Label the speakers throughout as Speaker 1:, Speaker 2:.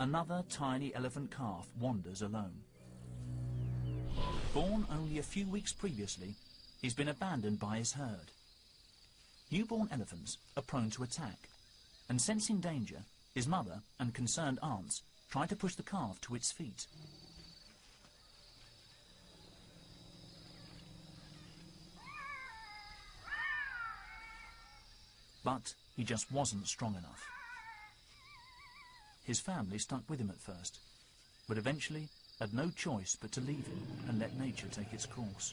Speaker 1: another tiny elephant calf wanders alone. Born only a few weeks previously, he's been abandoned by his herd. Newborn elephants are prone to attack, and sensing danger, his mother and concerned aunts try to push the calf to its feet. But he just wasn't strong enough. His family stuck with him at first, but eventually had no choice but to leave him and let nature take its course.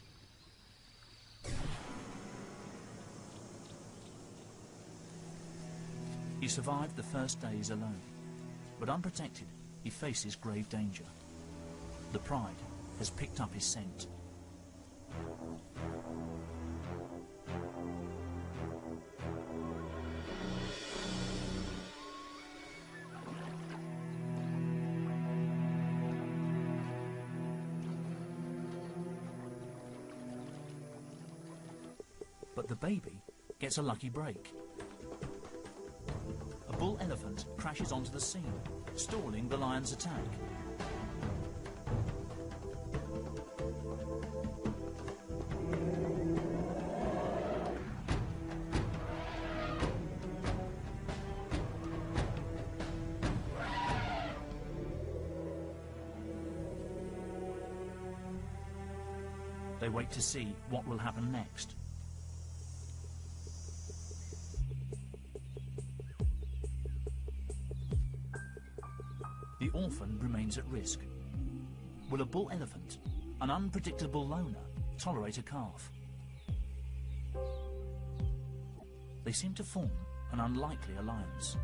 Speaker 1: He survived the first days alone, but unprotected, he faces grave danger. The pride has picked up his scent. But the baby gets a lucky break. A bull elephant crashes onto the scene, stalling the lion's attack. They wait to see what will happen next. The orphan remains at risk. Will a bull elephant, an unpredictable loner, tolerate a calf? They seem to form an unlikely alliance.